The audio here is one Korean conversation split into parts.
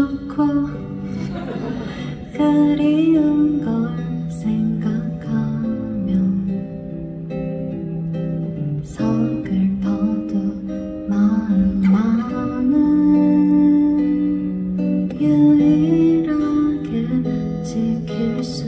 좋고 그리운 걸 생각하면 서글퍼도 마음만은 유일하게 지킬 수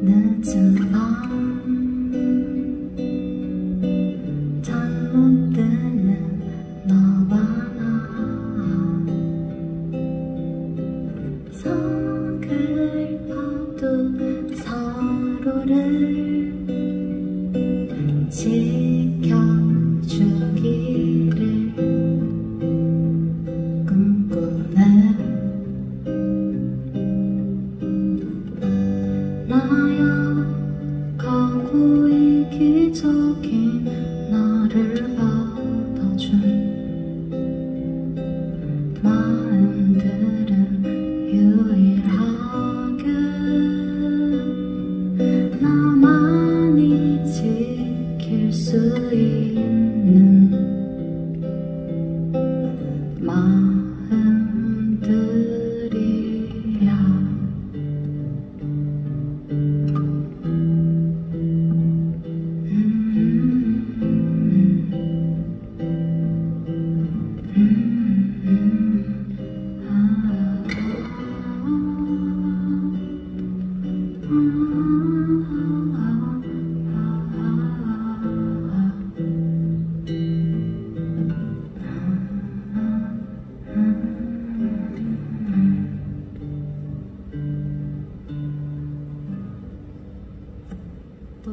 늦은 밤 잠 못 드는 너와 나 서글퍼도 서로를 지 나야 가고 이기적인 나를 또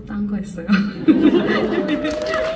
딴 거 했어요.